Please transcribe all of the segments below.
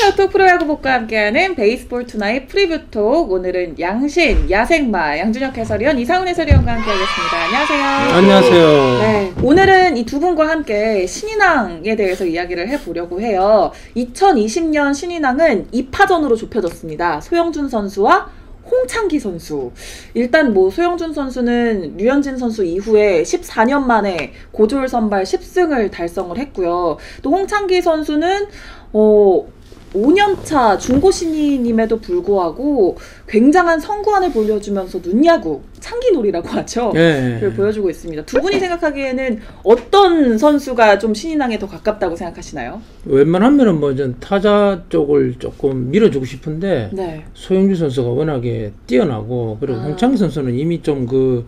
카카오톡 프로야구봇과 함께하는 베이스볼 투나잇 프리뷰톡 오늘은 양신, 야생마, 양준혁 해설위원, 이상훈 해설위원과 함께하겠습니다. 안녕하세요. 안녕하세요. 네, 오늘은 이 두 분과 함께 신인왕에 대해서 이야기를 해보려고 해요. 2020년 신인왕은 2파전으로 좁혀졌습니다. 소형준 선수와 홍창기 선수. 일단 뭐 소형준 선수는 류현진 선수 이후에 14년 만에 고졸 선발 10승을 달성을 했고요. 또 홍창기 선수는 어 5년차 중고 신인임에도 불구하고 굉장한 성구안을 보여주면서 눈야구, 창기놀이라고 하죠. 예. 를 보여주고 있습니다. 두 분이 생각하기에는 어떤 선수가 좀 신인왕에 더 가깝다고 생각하시나요? 웬만하면은 뭐전 타자 쪽을 조금 밀어주고 싶은데 네. 소영주 선수가 워낙에 뛰어나고 그리고 아. 홍창기 선수는 이미 좀그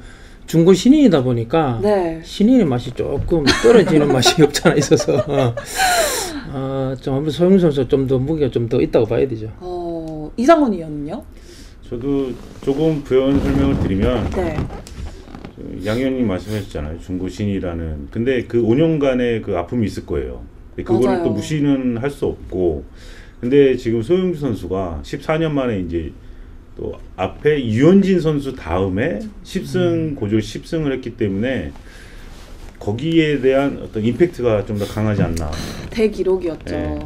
중고 신인이다 보니까 네. 신인의 맛이 조금 떨어지는 맛이 없잖아 있어서 아, 좀 아무래도 소영주 선수 좀 더 무게가 좀 더 있다고 봐야 되죠. 어, 이상훈 의원은요? 저도 조금 부연 설명을 드리면 네. 양 의원님 말씀하셨잖아요. 중고신이라는. 근데 그 5년간의 그 아픔이 있을 거예요. 그거를. 또 무시는 할 수 없고. 근데 지금 소영주 선수가 14년 만에 이제 또 앞에 유현진 선수 다음에 10승 고졸 10승을 했기 때문에 거기에 대한 어떤 임팩트가 좀 더 강하지 않나. 대기록이었죠. 네.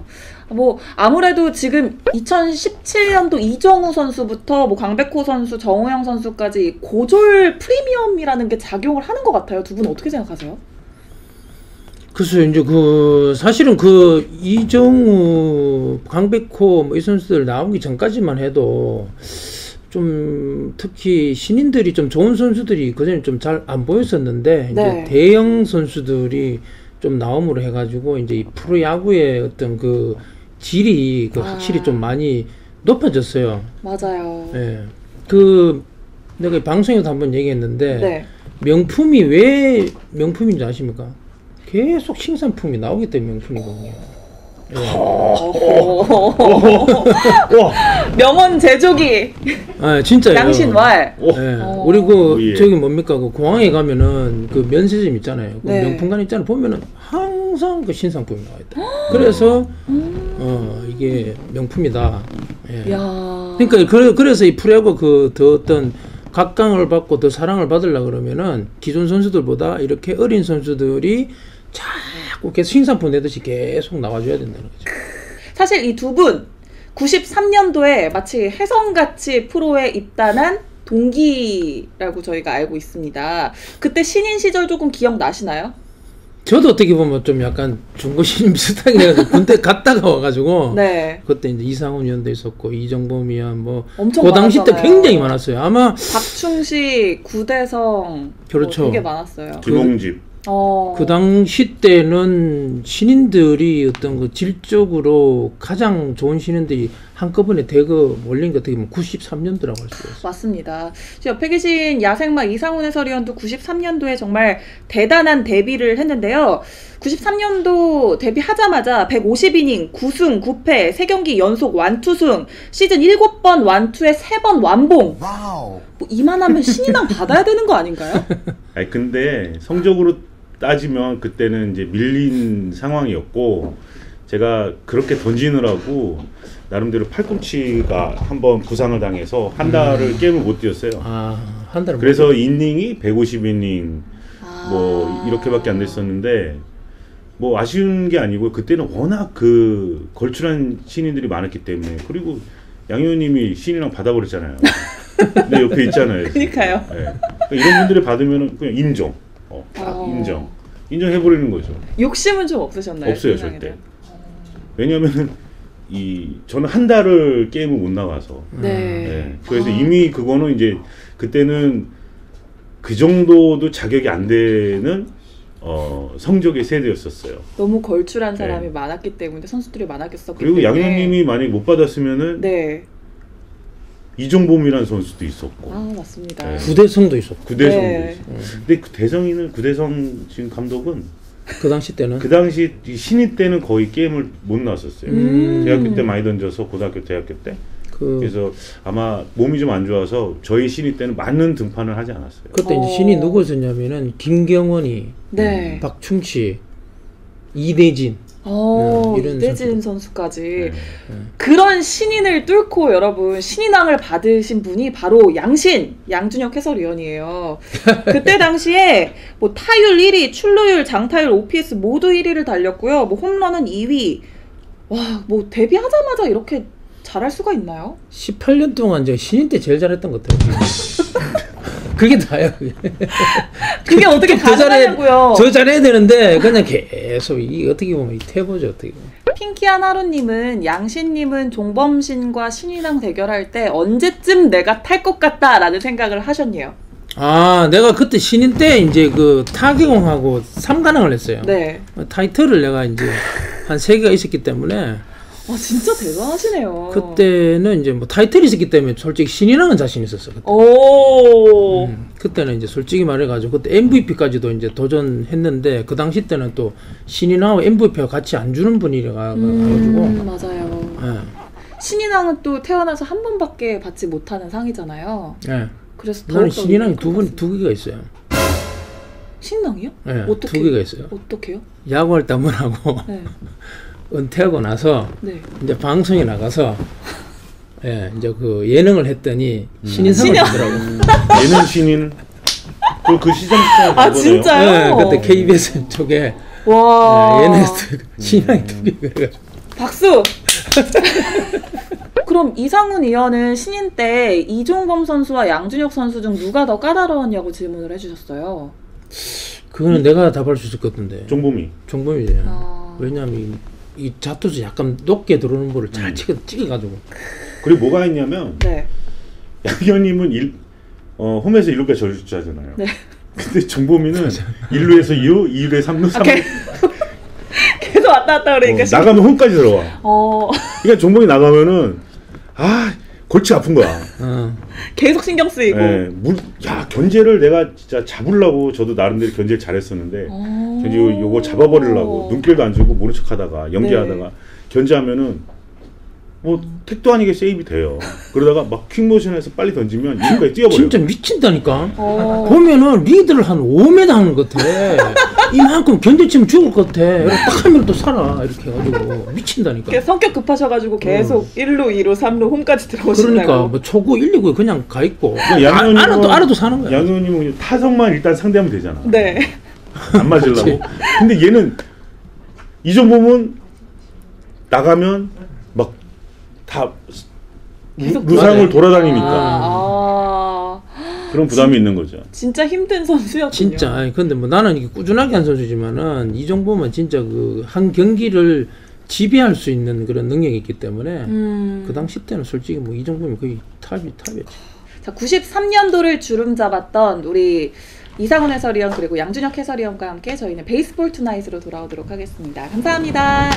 뭐 아무래도 지금 2017년도 이정우 선수부터 뭐 강백호 선수, 정우영 선수까지 이 고졸 프리미엄이라는 게 작용을 하는 것 같아요. 두 분 어떻게 생각하세요? 글쎄요, 이제 그, 사실은 그, 이정우, 강백호, 뭐 이 선수들 나오기 전까지만 해도, 좀, 특히 신인들이 좀 좋은 선수들이 그전에 좀 잘 안 보였었는데, 네. 이제 대형 선수들이 좀 나옴으로 해가지고, 이제 이 프로야구의 어떤 그 질이 그 아. 확실히 좀 많이 높아졌어요. 맞아요. 예. 그, 내가 방송에도 한번 얘기했는데, 네. 명품이 왜 명품인지 아십니까? 계속 신상품이 나오기 때문에 명품이거든요. 예. 명언 제조기 아 진짜요. 양신왈. 오. 예. 어. 우리 그 예. 저기 뭡니까 그 공항에 가면은 그 면세점 있잖아요. 그 네. 명품관 있잖아요. 보면은 항상 그 신상품이 나와 있다. 그래서 어 이게 명품이다. 예. 야. 그러니까 그래, 그래서 이 프로야구 그더 어떤 각광을 받고 더 사랑을 받으려 그러면은 기존 선수들보다 이렇게 어린 선수들이 자꾸 계속 신상품 내듯이 계속 나와줘야 된다는 거죠. 사실 이 두 분 93년도에 마치 혜성같이 프로에 입단한 동기라고 저희가 알고 있습니다. 그때 신인 시절 조금 기억나시나요? 저도 어떻게 보면 좀 약간 중고신 비슷하게 해가지고 군대 갔다가 와가지고 네. 그때 이제 이상훈 위원도 있었고 이정범 위원 뭐 엄청 그 당시 때 많았잖아요. 굉장히 많았어요. 아마 박충식, 구대성 그렇죠. 뭐 되게 많았어요. 김홍집. 어. 그 당시 때는 신인들이 어떤 그 질적으로 가장 좋은 신인들이 한꺼번에 대거 몰린 게 어떻게 보면 93년도라고 할 수가 있어요. 맞습니다. 저 옆에 계신 야생마 이상훈 해설위원도 93년도에 정말 대단한 데뷔를 했는데요. 93년도 데뷔하자마자 150이닝, 9승, 9패, 3경기 연속 완투승, 시즌 7번 완투에 3번 완봉. Wow. 뭐 이만하면 신인왕 받아야 되는 거 아닌가요? 아니 근데 성적으로 따지면 그때는 이제 밀린 상황이었고 제가 그렇게 던지느라고 나름대로 팔꿈치가 한번 부상을 당해서 한 달을 게임을 못 뛰었어요. 아, 한 달을 그래서 이닝이 150이닝 뭐 아. 이렇게밖에 안 됐었는데 뭐 아쉬운 게 아니고 그때는 워낙 그 걸출한 신인들이 많았기 때문에 그리고 양 의원님이 신인왕 받아버렸잖아요. 내 옆에 있잖아요. 그러니까요. 예. 그러니까 이런 분들이 받으면 그냥 인정. 어, 딱 어. 인정. 인정해버리는 거죠. 욕심은 좀 없으셨나요? 없어요 절대. 왜냐면은 이 저는 한 달을 게임을 못 나가서 네. 예. 그래서 아. 이미 그거는 이제 그때는 그 정도도 자격이 안 되는 어, 성적의 세대였었어요. 너무 걸출한 사람이 네. 많았기 때문에 선수들이 많았겠었기 그리고 양현님이 만약 못 받았으면은 네. 이정범이라는 선수도 있었고 아 맞습니다. 네. 구대성도 있었고 구대성도 네. 있었고. 근데 그 대성이는 구대성 지금 감독은 그 당시 때는 그 당시 이 신인 때는 거의 게임을 못 나왔었어요. 음. 대학교 때 많이 던져서 고등학교 대학교 때 그 그래서 아마 몸이 좀 안 좋아서 저희 신인 때는 많은 등판을 하지 않았어요. 그때 어. 이제 신이 누구였었냐면은 김경원이 네. 박충치, 이대진 어, 음, 이런 이대진 선수 까지 네. 그런 신인을 뚫고 여러분 신인왕을 받으신 분이 바로 양신 양준혁 해설위원이에요. 그때 당시에 뭐 타율 1위, 출루율, 장타율, OPS 모두 1위를 달렸고요. 뭐 홈런은 2위. 와, 뭐 데뷔하자마자 이렇게 잘할 수가 있나요? 18년 동안 이제 신인 때 제일 잘했던 것 같아요. 그게 다야. 그게. 그게 어떻게 가능하냐고요? 더 잘해야 되는데 그냥 계속 이 어떻게 보면 이 태보죠 어떻게 보면. 핑키한 하루님은 양신님은 종범신과 신인왕 대결할 때 언제쯤 내가 탈 것 같다라는 생각을 하셨네요. 아 내가 그때 신인 때 이제 그 타계공하고 삼관왕을 했어요. 네. 타이틀을 내가 이제 한 세 개가 있었기 때문에 와 진짜 대단하시네요. 그때는 이제 뭐 타이틀이 있었기 때문에 솔직히 신인왕은 자신 있었어. 그때. 오. 음, 그때는 이제 솔직히 말해가지고 그때 MVP까지도 이제 도전했는데 그 당시 때는 또 신인왕하고 MVP가 같이 안 주는 분이라 가지고 음, 맞아요. 예, 신인왕은 또 태어나서 한 번밖에 받지 못하는 상이잖아요. 예. 그래서 나는 신인왕이 의미가 두분 컸어요. 두 개가 있어요. 신인왕이요? 예, 어떻게? 두 개가 있어요. 어떻게요? 야구할 때 한 번 하고 네. 은퇴하고 나서 네. 이제 방송에 나가서 예, 이제 그 예능을 했더니 신인상을 신인- 주더라고. 예능 신인 그, 그 시장 시장 아, 진짜요? 예, 그때 KBS 쪽에 와. 예, 예능에서 신인왕이 두개 그래가지고. 박수. 그럼 이상훈 의원은 신인 때 이종범 선수와 양준혁 선수 중 누가 더 까다로웠냐고 질문을 해주셨어요. 그거는 내가 답할 수 있을 것 같은데. 종범이 정범이지. 아. 왜냐면 이, 이 자투수 약간 높게 들어오는 볼을 잘 음. 찍어 찍어가지고. 그리고 뭐가 있냐면 네. 양 의원님은 일, 어, 홈에서 1루까지 저주자잖아요. 네. 근데 정범이는 1루에서 2루, 2루에 3루, 3루. 오케이. 계속 왔다 갔다 그러니까. 어, 나가면 홈까지 들어와. 어. 그러니까 정범이 나가면은 아 골치 아픈 거야. 어. 계속 신경 쓰이고. 예, 물, 야 견제를 내가 진짜 잡으려고 저도 나름대로 견제를 잘했었는데 어. 견제 요거 잡아버리려고 눈길도 안 주고 모른 척하다가 연기하다가 네. 견제하면은 뭐 택도 아니게 세이브 돼요. 그러다가 막 퀵모션에서 빨리 던지면 이루까지 뛰어버려. 진짜 미친다니까. 어. 보면은 리드를 한 5m 하는 것 같아. 이만큼 견뎌치면 죽을 것 같아. 딱 하면 또 살아. 이렇게 해가지고 미친다니까. 성격 급하셔가지고 계속 1루, 2루, 3루 홈까지 들어오신다고. 그러니까 뭐 초구 1, 2구에 그냥 가 있고 아, 양현님은- 알아도 알아도 사는 거야. 양 의원님은 타석만 일단 상대하면 되잖아. 네. 안 맞으려고. 근데 얘는 이정범은 나가면 막 다 계속 루상을 맞아요. 돌아다니니까 아, 그런 부담이 있는 거죠. 진짜 힘든 선수였군요. 진짜 아니 근데 뭐 나는 이게 꾸준하게 한 선수지만은 이 정도면 진짜 그 한 경기를 지배할 수 있는 그런 능력이 있기 때문에 음. 그 당시 때는 솔직히 뭐 이 정도면 거의 탑이 탑이었지. 자, 93년도를 주름 잡았던 우리 이상훈 해설위원 그리고 양준혁 해설위원과 함께 저희는 베이스볼 투나잇으로 돌아오도록 하겠습니다. 감사합니다.